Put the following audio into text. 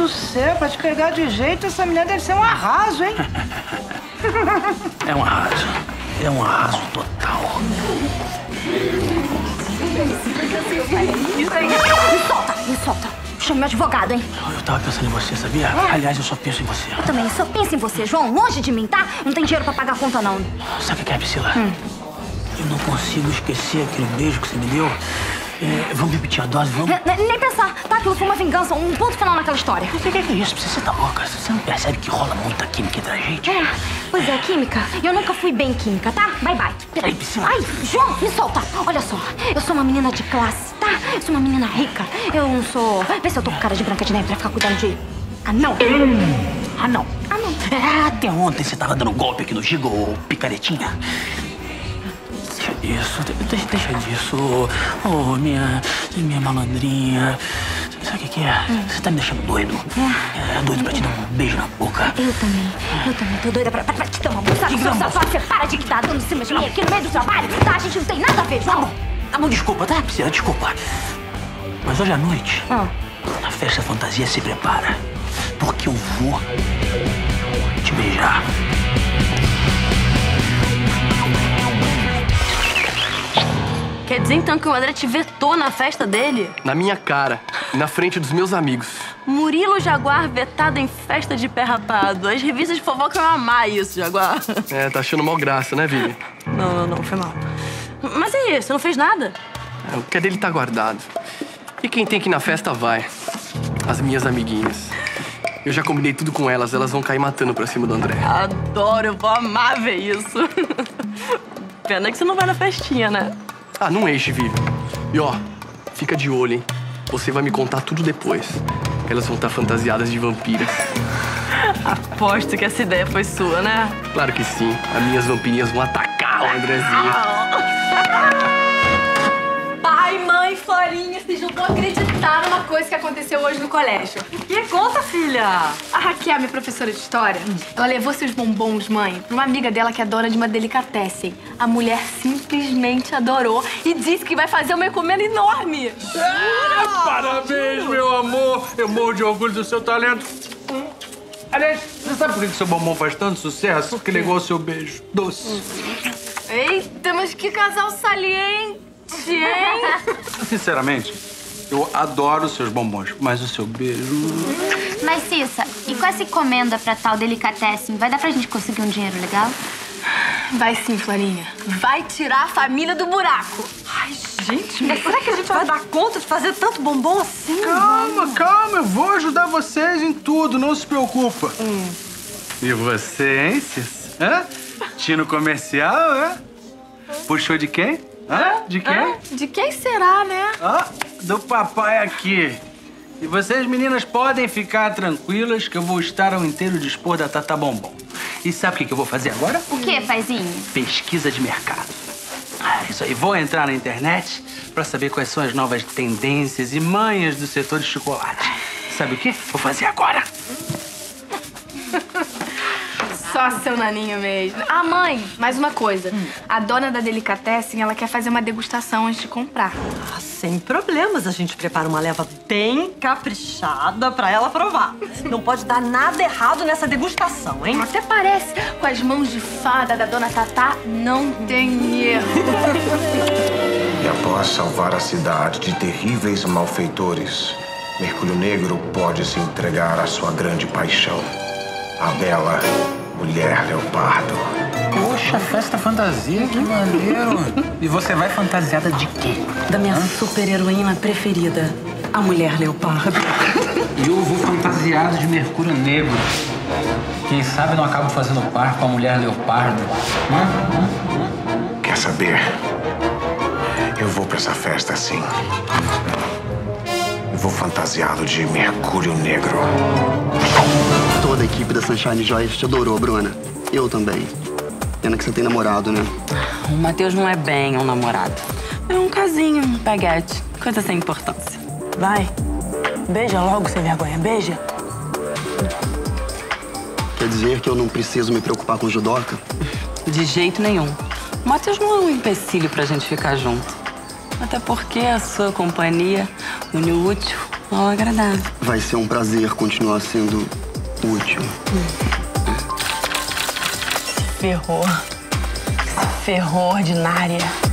do céu, pra te pegar de jeito, essa mulher deve ser um arraso, hein? É um arraso. É um arraso total. Isso aí. Me solta, me solta. Chame meu advogado, hein? Eu tava pensando em você, sabia? Aliás, eu só penso em você. Eu também só penso em você, João. Longe de mim, tá? Não tem dinheiro pra pagar a conta, não. Sabe o que é, Priscila? Eu não consigo esquecer aquele beijo que você me deu. É, vamos repetir a dose, vamos? Ne- ne- Nem pensar, tá? Aquilo foi uma vingança, um ponto final naquela história. O que que é isso? Você tá louca? Você não percebe que rola muita química entre a gente? É, pois é, química. Eu nunca fui bem química, tá? Bye, bye. Peraí, Priscila. Ai, João, me solta. Olha só, eu sou uma menina de classe, tá? Eu sou uma menina rica. Eu não sou... Vê se eu tô com cara de branca de neve pra ficar cuidando de... Ah, não. Ah, não. Ah, não. É, até ontem você tava dando golpe aqui no Gigo, picaretinha. De- deixa, disso. Ô, minha, minha malandrinha. Sabe o que, é? Você tá me deixando doido. É, doido pra te dar um beijo na boca. Eu também. Eu também tô doida pra, pra, pra te dar uma bolsa. Que Seu é safado, você para de que tá dando em cima de mim aqui no meio do trabalho. Tá, a gente não tem nada a ver, João. Tá bom, desculpa, tá, Priscila? Desculpa. Mas hoje à noite, Ah. na festa fantasia, se prepara. Porque eu vou te beijar. Quer dizer então que o André te vetou na festa dele? Na minha cara, na frente dos meus amigos. Murilo Jaguar vetado em festa de pé rapado. As revistas de fofoca vão amar isso, Jaguar. É, tá achando mal graça, né, Vivi? Não, não, não, foi mal. Mas e aí, você não fez nada? É, o que é dele tá guardado. E quem tem que ir na festa vai. As minhas amiguinhas. Eu já combinei tudo com elas, elas vão cair matando pra cima do André. Adoro, eu vou amar ver isso. Pena que você não vai na festinha, né? Ah, não enche, Vivi. E ó, fica de olho, hein? Você vai me contar tudo depois. Elas vão estar fantasiadas de vampiras. Aposto que essa ideia foi sua, né? Claro que sim. As minhas vampirinhas vão atacar o Andrezinho. Pai, mãe, Florinha, vocês não vão acreditar numa coisa que aconteceu hoje no colégio. Que conta, filha? A Raquel, minha professora de história, ela levou seus bombons, mãe, pra uma amiga dela que é dona de uma delicatessen. A mulher simplesmente adorou e disse que vai fazer uma encomenda enorme. Parabéns, meu amor! Eu morro de orgulho do seu talento. Aliás, você sabe por que que seu bombom faz tanto sucesso? Porque ele é igual ao seu beijo. Doce. Eita, mas que casal saliente, hein? Sinceramente, eu adoro os seus bombons, mas o seu beijo... Mas, Cissa, e com essa encomenda pra tal delicatessen, vai dar pra gente conseguir um dinheiro legal? Vai sim, Florinha. Vai tirar a família do buraco. Ai, gente, mas será que a gente vai dar conta de fazer tanto bombom assim? Calma, calma, eu vou ajudar vocês em tudo, não se preocupa. E você, hein, Cis? Hã? Tino comercial, hã? Puxou de quem? Hã? De quem? De quem será, né? Ó, do papai aqui. E vocês, meninas, podem ficar tranquilas que eu vou estar ao inteiro dispor da Tata Bombom. E sabe o que que eu vou fazer agora? O quê, paizinho? Pesquisa de mercado. Ah, isso aí. Vou entrar na internet pra saber quais são as novas tendências e manhas do setor de chocolate. Sabe o quê? Vou fazer agora. Só seu naninho mesmo. Ah, mãe, mais uma coisa. A dona da Delicatessen, ela quer fazer uma degustação antes de comprar. Ah, sem problemas, a gente prepara uma leva bem caprichada pra ela provar. Não pode dar nada errado nessa degustação, hein? Até parece, com as mãos de fada da dona Tatá, não tem erro. E após salvar a cidade de terríveis malfeitores, Mercúrio Negro pode se entregar à sua grande paixão, a bela Mulher Leopardo. Poxa, festa fantasia, que maneiro. E você vai fantasiada de quê? Da minha super heroína preferida, a mulher leopardo. E eu vou fantasiado de Mercúrio Negro. Quem sabe não acabo fazendo par com a mulher leopardo. Hã? Quer saber? Eu vou pra essa festa sim. Eu vou fantasiado de Mercúrio Negro. Toda a equipe da Sunshine Joyce te adorou, Bruna. Eu também. Pena que você tem namorado, né? O Matheus não é bem um namorado. É um casinho, um peguete. Coisa sem importância. Vai. Beija logo, sem vergonha. Beija. Quer dizer que eu não preciso me preocupar com judoca? De jeito nenhum. O Matheus não é um empecilho pra gente ficar junto. Até porque a sua companhia une o útil Mal agradável. Vai ser um prazer continuar sendo útil. Ferrou. Ferrou, ordinária.